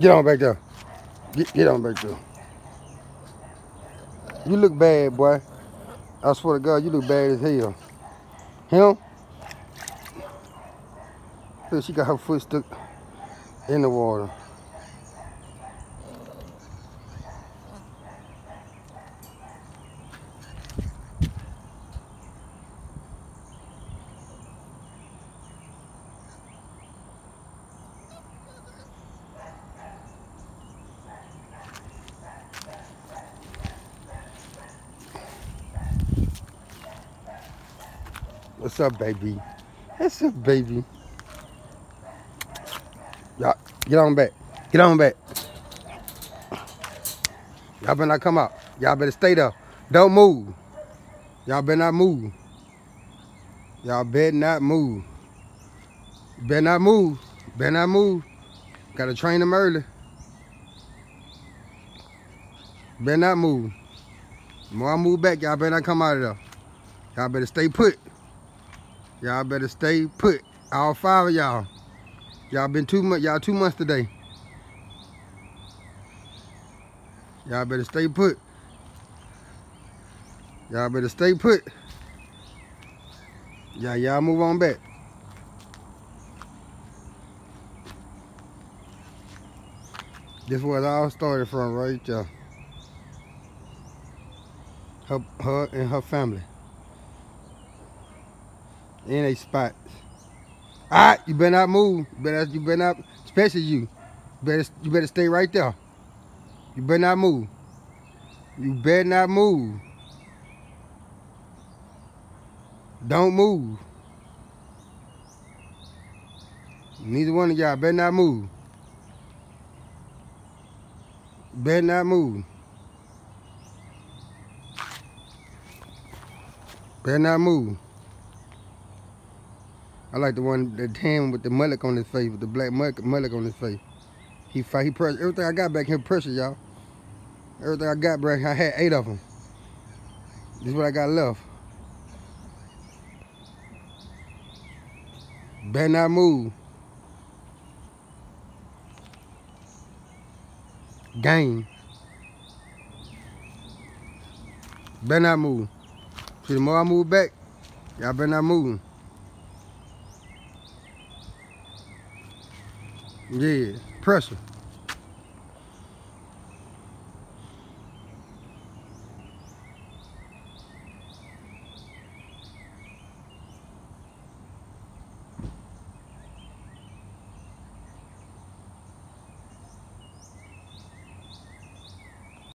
Get on back there. Get, get on back there. You look bad, boy. I swear to God, you look bad as hell. Him? Look, she got her foot stuck in the water. What's up, baby? What's up, baby? Y'all, get on back. Get on back. Y'all better not come out. Y'all better stay there. Don't move. Y'all better not move. Y'all better not move. Better not move. Better not move. Gotta train them early. Better not move. The more I move back, y'all better not come out of there. Y'all better stay put. Y'all better stay put. All five of y'all. Y'all been two months. Y'all two months today. Y'all better stay put. Y'all better stay put. Yeah, y'all move on back. This where it all started from right there. Her, her and her family. In a spot. Alright, you better not move. You better you better not especially you. You better you better stay right there. You better not move. You better not move. Don't move. Neither one of y'all better not move. Better not move. Better not move. I like the one, the tan with the mullet on his face, with the black mullet, on his face. He fight, he pressure. Everything I got back here pressure, y'all. Everything I got back, I had eight of them. This is what I got left. Better not move. Game. Better not move. See, the more I move back, y'all better not move. Yeah, pressure.